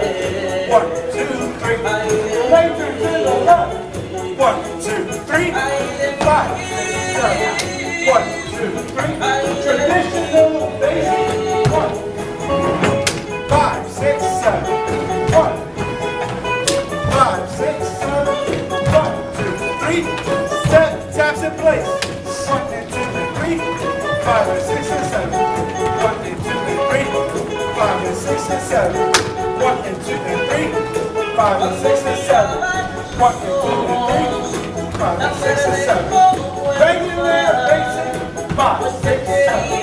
One, two, three. Later to the left. One, two, three. Five, six, seven. One, two, three. Traditional basic. One, five, six, seven. One, five, six, seven. One, two, three. Step, taps in place. One and two and three. Five and six and seven. One and two and three. Five and six and seven. One and two and three. Five and six and seven. One and two and three. Five and six and seven. Regular basic. Five,